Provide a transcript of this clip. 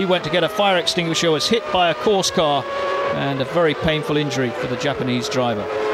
He went to get a fire extinguisher, was hit by a course car, and a very painful injury for the Japanese driver.